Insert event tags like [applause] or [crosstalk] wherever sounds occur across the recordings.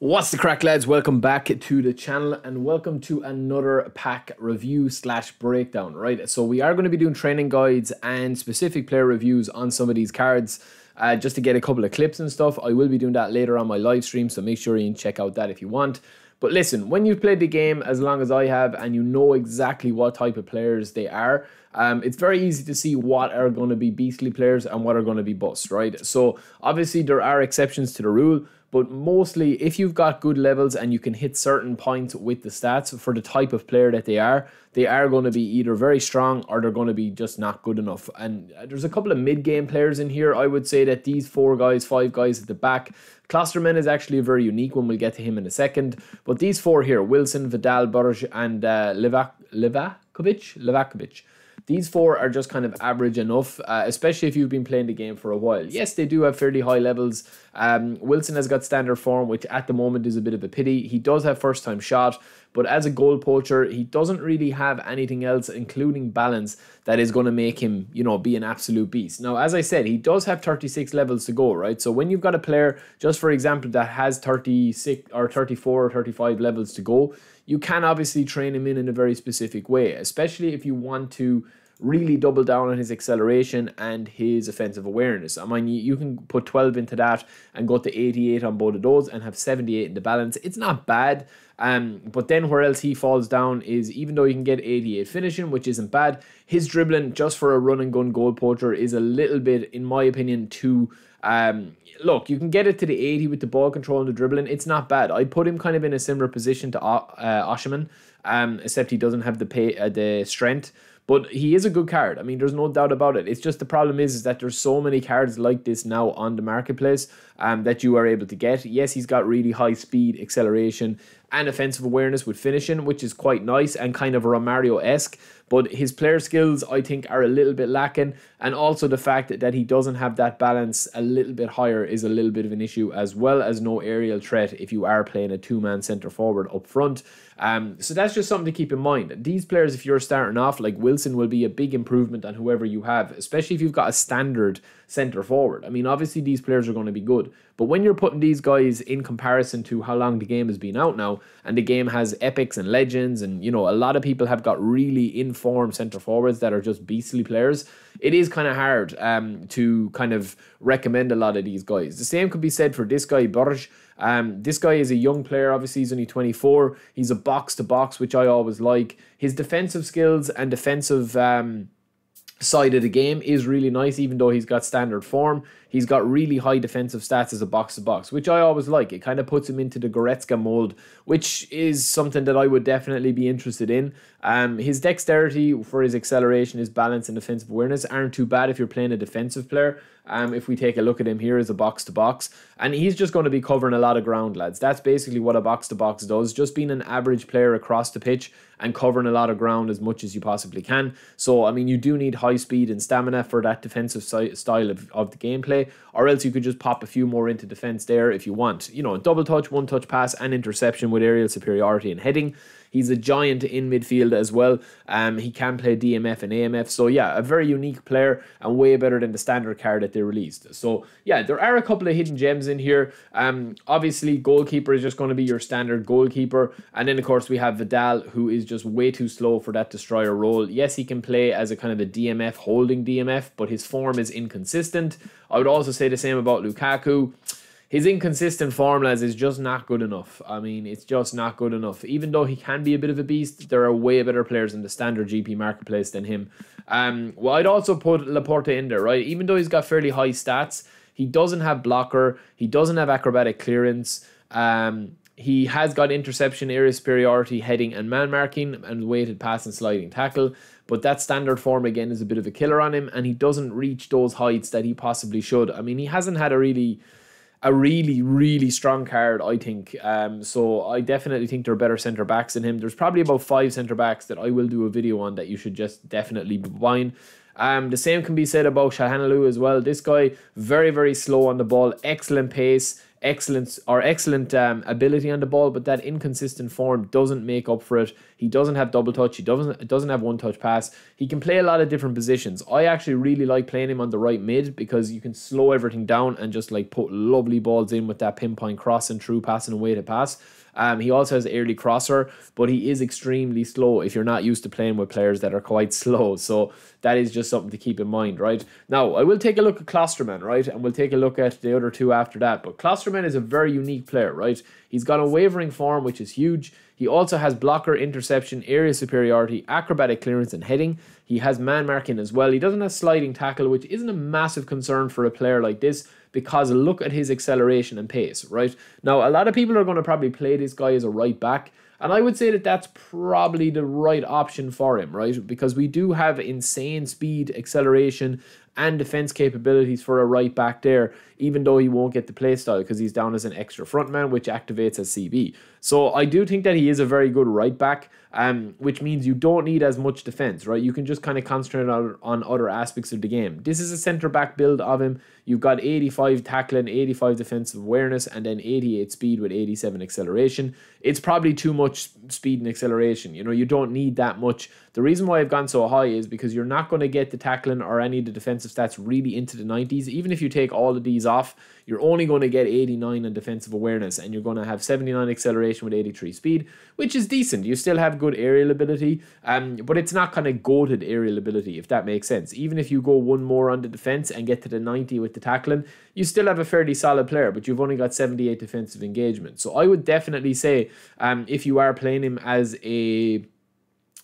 What's the crack, lads? Welcome back to the channel and welcome to another pack review slash breakdown, right? So we are going to be doing training guides and specific player reviews on some of these cards uh, just to get a couple of clips and stuff. I will be doing that later on my live stream, so make sure you check out that if you want. But listen, when you've played the game as long as I have and you know exactly what type of players they are, um, it's very easy to see what are going to be beastly players and what are going to be busts, right? So obviously there are exceptions to the rule, but mostly if you've got good levels and you can hit certain points with the stats for the type of player that they are, they are going to be either very strong or they're going to be just not good enough. And uh, there's a couple of mid-game players in here. I would say that these four guys, five guys at the back, Klostermann is actually a very unique one. We'll get to him in a second. But these four here, Wilson, Vidal, Burj, and uh, Levakovic, Levakovic, these four are just kind of average enough, uh, especially if you've been playing the game for a while. Yes, they do have fairly high levels. Um, Wilson has got standard form, which at the moment is a bit of a pity. He does have first time shot, but as a goal poacher, he doesn't really have anything else, including balance, that is going to make him, you know, be an absolute beast. Now, as I said, he does have 36 levels to go, right? So when you've got a player, just for example, that has 36 or 34 or 35 levels to go, you can obviously train him in in a very specific way, especially if you want to really double down on his acceleration and his offensive awareness. I mean, you, can put 12 into that and go to 88 on both of those and have 78 in the balance. It's not bad. Um, but then where else he falls down is even though you can get 88 finishing, which isn't bad, his dribbling just for a run and gun goal poacher is a little bit, in my opinion, too. Um, look, you can get it to the 80 with the ball control and the dribbling. It's not bad. I put him kind of in a similar position to uh, Osimhen, um, except he doesn't have the pay, uh, the strength. But he is a good card. I mean, there's no doubt about it. It's just the problem is, is that there's so many cards like this now on the marketplace um, that you are able to get. Yes, he's got really high speed, acceleration, and offensive awareness with finishing, which is quite nice and kind of Romario esque. But his player skills, I think, are a little bit lacking. And also the fact that, he doesn't have that balance a little bit higher is a little bit of an issue, as well as no aerial threat if you are playing a two man centre forward up front. Um, so that's just something to keep in mind. These players, if you're starting off, like Wilson, will be a big improvement on whoever you have, especially if you've got a standard centre forward. I mean, obviously, these players are going to be good. But when you're putting these guys in comparison to how long the game has been out now, and the game has epics and legends, and you know, a lot of people have got really informed centre forwards that are just beastly players, it is kind of hard um, to kind of recommend a lot of these guys. The same could be said for this guy, Burj. Um, this guy is a young player, obviously, he's only 24. He's a box to box, which I always like. His defensive skills and defensive. Um, side of the game is really nice, even though he's got standard form. He's got really high defensive stats as a box to box, which I always like. It kind of puts him into the Goretzka mold, which is something that I would definitely be interested in. Um, his dexterity for his acceleration, his balance, and defensive awareness aren't too bad if you're playing a defensive player. Um, if we take a look at him here as a box to box, and he's just going to be covering a lot of ground, lads. That's basically what a box to box does, just being an average player across the pitch and covering a lot of ground as much as you possibly can. So, I mean, you do need high speed and stamina for that defensive style of, of the gameplay, or else you could just pop a few more into defense there if you want. You know, double touch, one touch pass, and interception with aerial superiority and heading. He's a giant in midfield as well. Um, he can play DMF and AMF. So yeah, a very unique player and way better than the standard card that they released. So yeah, there are a couple of hidden gems in here. Um, obviously goalkeeper is just going to be your standard goalkeeper, and then of course we have Vidal, who is just way too slow for that destroyer role. Yes, he can play as a kind of a DMF holding DMF, but his form is inconsistent. I would also say the same about Lukaku his inconsistent form, formulas is just not good enough. I mean, it's just not good enough. Even though he can be a bit of a beast, there are way better players in the standard GP marketplace than him. Um, well, I'd also put Laporte in there, right? Even though he's got fairly high stats, he doesn't have blocker, he doesn't have acrobatic clearance. Um, he has got interception, aerial superiority, heading, and man marking, and weighted pass and sliding tackle. But that standard form again is a bit of a killer on him, and he doesn't reach those heights that he possibly should. I mean, he hasn't had a really a really, really strong card, I think. Um, so I definitely think there are better centre backs than him. There's probably about five centre backs that I will do a video on that you should just definitely be buying. Um, the same can be said about Calhanoglu as well. This guy, very, very slow on the ball, excellent pace, excellent or excellent um, ability on the ball, but that inconsistent form doesn't make up for it. He doesn't have double touch. He doesn't doesn't have one touch pass. He can play a lot of different positions. I actually really like playing him on the right mid because you can slow everything down and just like put lovely balls in with that pinpoint cross and true passing away to pass. Um, he also has early crosser, but he is extremely slow if you're not used to playing with players that are quite [laughs] slow. So that is just something to keep in mind, right? Now, I will take a look at Klostermann, right? And we'll take a look at the other two after that. But Klostermann is a very unique player, right? He's got a wavering form, which is huge. He also has blocker, interception, aerial superiority, acrobatic clearance, and heading. He has man marking as well. He doesn't have sliding tackle, which isn't a massive concern for a player like this because look at his acceleration and pace, right? Now, a lot of people are going to probably play this guy as a right back. And I would say that that's probably the right option for him, right? Because we do have insane speed, acceleration, and defense capabilities for a right back there, even though he won't get the play style because he's down as an extra front man, which activates as CB. So I do think that he is a very good right back, um, which means you don't need as much defense, right? You can just kind of concentrate on, on other aspects of the game. This is a centre back build of him. You've got 85 tackling, 85 defensive awareness, and then 88 speed with 87 acceleration. It's probably too much speed and acceleration. You know, you don't need that much. The reason why I've gone so high is because you're not going to get the tackling or any of the defensive stats really into the 90s. Even if you take all of these off, you're only going to get 89 in defensive awareness and you're going to have 79 acceleration with 83 speed, which is decent. You still have good aerial ability, um, but it's not kind of goaded aerial ability, if that makes sense. Even if you go one more on the defense and get to the 90 with the tackling, you still have a fairly solid player, but you've only got 78 defensive engagement. So I would definitely say um, if you are playing him as a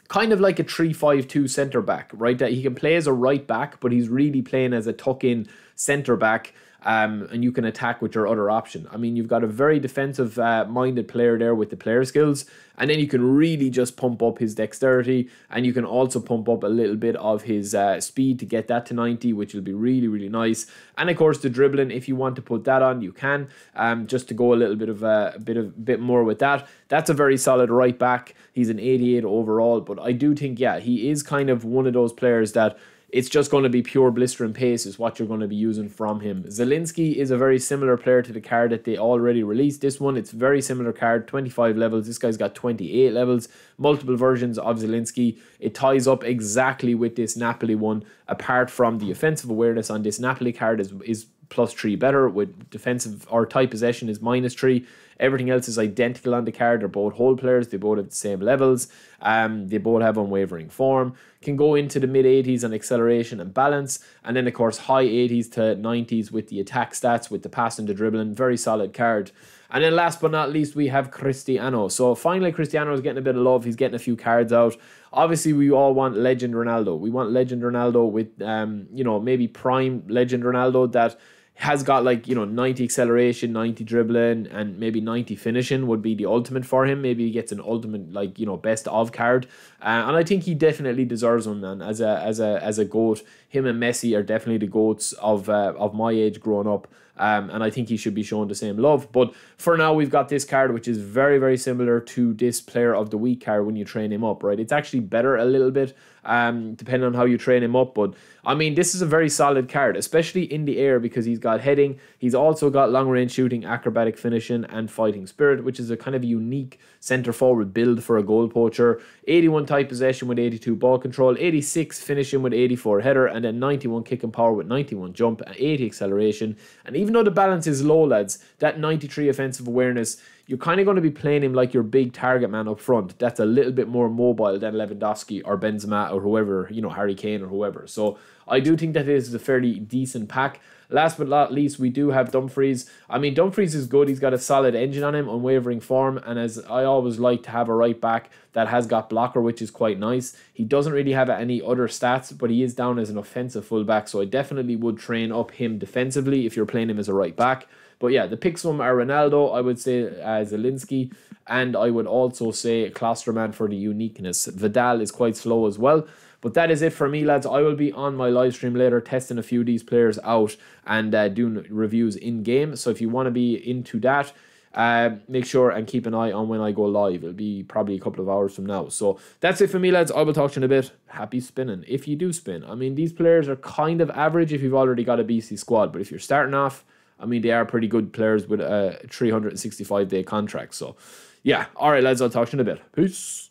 kind of like a 3-5-2 centre back, right? That he can play as a right back, but he's really playing as a tuck in centre back um, and you can attack with your other option. I mean, you've got a very defensive uh, minded player there with the player skills, and then you can really just pump up his dexterity, and you can also pump up a little bit of his uh, speed to get that to 90, which will be really, really nice. And of course, the dribbling, if you want to put that on, you can, um, just to go a little bit of uh, a bit of bit more with that. That's a very solid right back. He's an 88 overall, but I do think, yeah, he is kind of one of those players that it's just going to be pure blister and pace is what you're going to be using from him. Zielinski is a very similar player to the card that they already released. This one, it's very similar card, 25 levels. This guy's got 28 levels, multiple versions of Zielinski. It ties up exactly with this Napoli one, apart from the offensive awareness on this Napoli card is, is plus three better, with defensive or tight possession is minus three. Everything else is identical on the card. They're both hold players. They both have the same levels. Um, they both have unwavering form. Can go into the mid 80s on acceleration and balance, and then of course high 80s to 90s with the attack stats, with the pass and the dribbling. Very solid card. And then last but not least, we have Cristiano. So finally, Cristiano is getting a bit of love. He's getting a few cards out. Obviously, we all want Legend Ronaldo. We want Legend Ronaldo with, um, you know, maybe prime Legend Ronaldo that has got like you know 90 acceleration 90 dribbling and maybe 90 finishing would be the ultimate for him. Maybe he gets an ultimate like you know best of card. Uh, and i think he definitely deserves one man. As a as a as a goat him and messi are definitely the goats of uh, of my age growing up um, and I think he should be shown the same love. But for now, we've got this card, which is very, very similar to this player of the week card when you train him up, right? It's actually better a little bit, um, depending on how you train him up. But I mean, this is a very solid card, especially in the air because he's got heading. He's also got long range shooting, acrobatic finishing, and fighting spirit, which is a kind of unique centre forward build for a goal poacher. 81 tight possession with 82 ball control, 86 finishing with 84 header, and then 91 kicking power with 91 jump, and 80 acceleration. And even though the balance is low, lads, that 93 offensive awareness you're kind of going to be playing him like your big target man up front. That's a little bit more mobile than Lewandowski or Benzema or whoever, you know, Harry Kane or whoever. So I do think that is a fairly decent pack. Last but not least, we do have Dumfries. I mean, Dumfries is good. He's got a solid engine on him, unwavering form. And as I always like to have a right back that has got blocker, which is quite nice. He doesn't really have any other stats, but he is down as an offensive fullback. So I definitely would train up him defensively if you're playing him as a right back. But yeah, the picks from are Ronaldo, I would say uh, Zielinski, and I would also say Klostermann for the uniqueness. Vidal is quite slow as well. But that is it for me, lads. I will be on my live stream later testing a few of these players out and uh, doing reviews in game. So if you want to be into that, uh, make sure and keep an eye on when I go live. It'll be probably a couple of hours from now. So that's it for me, lads. I will talk to you in a bit. Happy spinning. If you do spin, I mean, these players are kind of average if you've already got a BC squad. But if you're starting off, I mean, they are pretty good players with a 365 day contract. So, yeah. All right, lads, I'll talk to you in a bit. Peace.